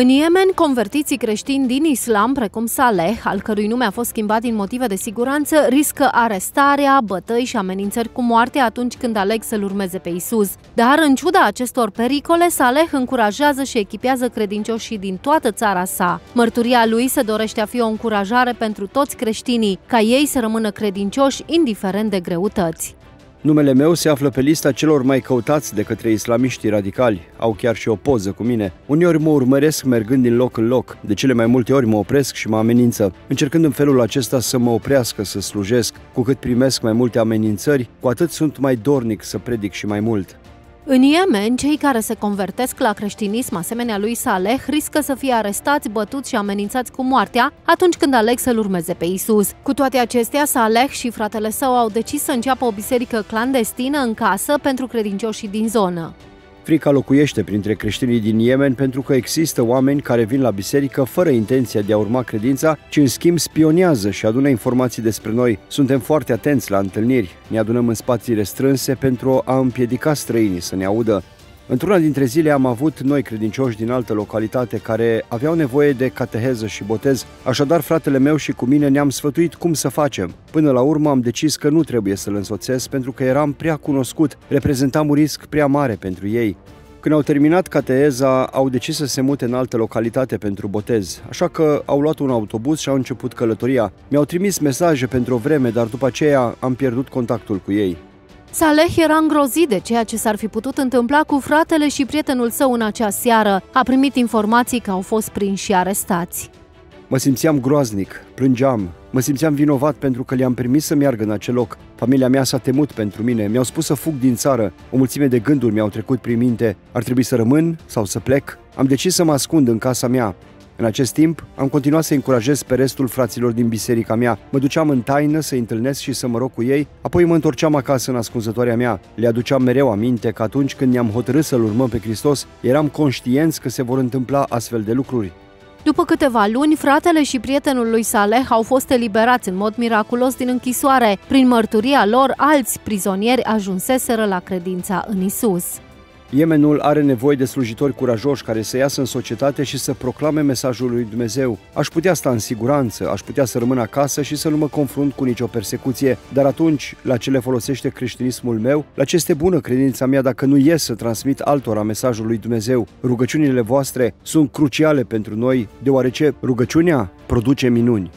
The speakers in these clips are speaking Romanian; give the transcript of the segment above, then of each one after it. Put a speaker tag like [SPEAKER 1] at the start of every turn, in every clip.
[SPEAKER 1] În Yemen, convertiții creștini din islam, precum Saleh, al cărui nume a fost schimbat din motive de siguranță, riscă arestarea, bătăi și amenințări cu moarte atunci când aleg să-L urmeze pe Isus. Dar, în ciuda acestor pericole, Saleh încurajează și echipează credincioșii din toată țara sa. Mărturia lui se dorește a fi o încurajare pentru toți creștinii, ca ei să rămână credincioși, indiferent de greutăți.
[SPEAKER 2] Numele meu se află pe lista celor mai căutați de către islamiștii radicali. Au chiar și o poză cu mine. Uneori mă urmăresc mergând din loc în loc. De cele mai multe ori mă opresc și mă amenință, încercând în felul acesta să mă oprească să slujesc. Cu cât primesc mai multe amenințări, cu atât sunt mai dornic să predic și mai mult.
[SPEAKER 1] În Yemen, cei care se convertesc la creștinism asemenea lui Saleh riscă să fie arestați, bătuți și amenințați cu moartea atunci când aleg să-L urmeze pe Isus. Cu toate acestea, Saleh și fratele său au decis să înceapă o biserică clandestină în casă pentru credincioșii din zonă.
[SPEAKER 2] Frica locuiește printre creștinii din Yemen pentru că există oameni care vin la biserică fără intenția de a urma credința, ci în schimb spionează și adună informații despre noi. Suntem foarte atenți la întâlniri, ne adunăm în spații restrânse pentru a împiedica străinii să ne audă. Într-una dintre zile am avut noi credincioși din altă localitate care aveau nevoie de cateheză și botez, așadar fratele meu și cu mine ne-am sfătuit cum să facem. Până la urmă am decis că nu trebuie să-l însoțesc pentru că eram prea cunoscut, reprezentam un risc prea mare pentru ei. Când au terminat cateheza, au decis să se mute în altă localitate pentru botez, așa că au luat un autobuz și au început călătoria. Mi-au trimis mesaje pentru o vreme, dar după aceea am pierdut contactul cu ei.
[SPEAKER 1] Saleh era îngrozit de ceea ce s-ar fi putut întâmpla cu fratele și prietenul său în acea seară. A primit informații că au fost prinși și arestați.
[SPEAKER 2] Mă simțeam groaznic, plângeam, mă simțeam vinovat pentru că le-am permis să meargă în acel loc. Familia mea s-a temut pentru mine, mi-au spus să fug din țară, o mulțime de gânduri mi-au trecut prin minte, ar trebui să rămân sau să plec. Am decis să mă ascund în casa mea, în acest timp, am continuat să încurajez pe restul fraților din biserica mea. Mă duceam în taină să întâlnesc și să mă rog cu ei, apoi mă întorceam acasă în ascunzătoarea mea. Le aduceam mereu aminte că atunci când ne-am hotărât să-L urmăm pe Hristos, eram conștienți că se vor întâmpla astfel de lucruri.
[SPEAKER 1] După câteva luni, fratele și prietenul lui Saleh au fost eliberați în mod miraculos din închisoare. Prin mărturia lor, alți prizonieri ajunseseră la credința în Isus.
[SPEAKER 2] Yemenul are nevoie de slujitori curajoși care să iasă în societate și să proclame mesajul lui Dumnezeu. Aș putea sta în siguranță, aș putea să rămân acasă și să nu mă confrunt cu nicio persecuție, dar atunci, la ce le folosește creștinismul meu, la ce este bună credința mea dacă nu ies să transmit altora mesajul lui Dumnezeu? Rugăciunile voastre sunt cruciale pentru noi, deoarece rugăciunea produce minuni.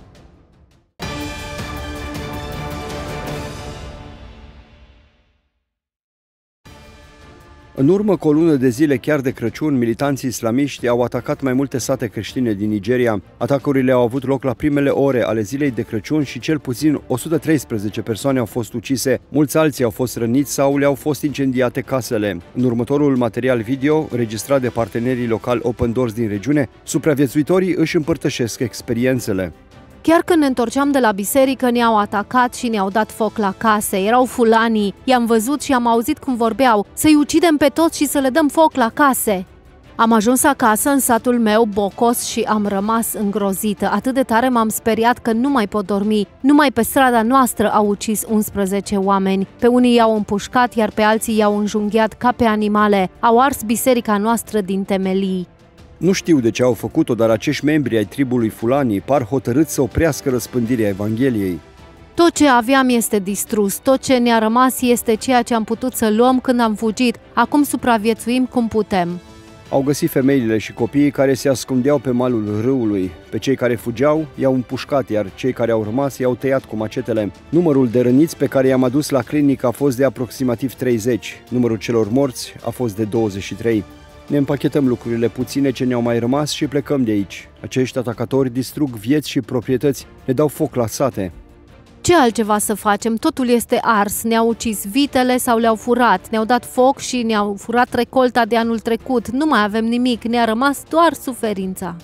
[SPEAKER 2] În urmă cu o lună de zile, chiar de Crăciun, militanții islamiști au atacat mai multe sate creștine din Nigeria. Atacurile au avut loc la primele ore ale zilei de Crăciun și cel puțin 113 persoane au fost ucise, mulți alții au fost răniți sau le-au fost incendiate casele. În următorul material video, registrat de partenerii locali Open Doors din regiune, supraviețuitorii își împărtășesc experiențele.
[SPEAKER 1] Chiar când ne întorceam de la biserică, ne-au atacat și ne-au dat foc la case. Erau fulanii, i-am văzut și am auzit cum vorbeau, să-i ucidem pe toți și să le dăm foc la case. Am ajuns acasă în satul meu, Bocos, și am rămas îngrozită. Atât de tare m-am speriat că nu mai pot dormi. Numai pe strada noastră au ucis 11 oameni. Pe unii i-au împușcat, iar pe alții i-au înjunghiat ca pe animale. Au ars biserica noastră din temelii.
[SPEAKER 2] Nu știu de ce au făcut-o, dar acești membri ai tribului Fulani par hotărâți să oprească răspândirea Evangheliei.
[SPEAKER 1] Tot ce aveam este distrus, tot ce ne-a rămas este ceea ce am putut să luăm când am fugit. Acum supraviețuim cum putem.
[SPEAKER 2] Au găsit femeile și copiii care se ascundeau pe malul râului. Pe cei care fugeau i-au împușcat, iar cei care au rămas i-au tăiat cu macetele. Numărul de răniți pe care i-am adus la clinică a fost de aproximativ 30. Numărul celor morți a fost de 23. Ne împachetăm lucrurile puține ce ne-au mai rămas și plecăm de aici. Acești atacatori distrug vieți și proprietăți, ne dau foc la sate.
[SPEAKER 1] Ce altceva să facem? Totul este ars. Ne-au ucis vitele sau le-au furat. Ne-au dat foc și ne-au furat recolta de anul trecut. Nu mai avem nimic. Ne-a rămas doar suferința.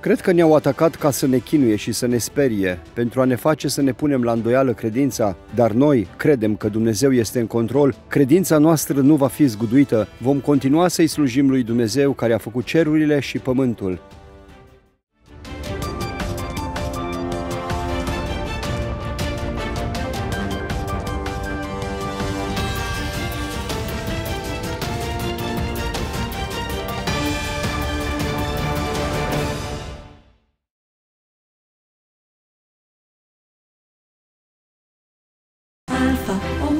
[SPEAKER 2] Cred că ne-au atacat ca să ne chinuie și să ne sperie, pentru a ne face să ne punem la îndoială credința, dar noi credem că Dumnezeu este în control, credința noastră nu va fi zguduită, vom continua să-i slujim lui Dumnezeu care a făcut cerurile și pământul.
[SPEAKER 3] Oh,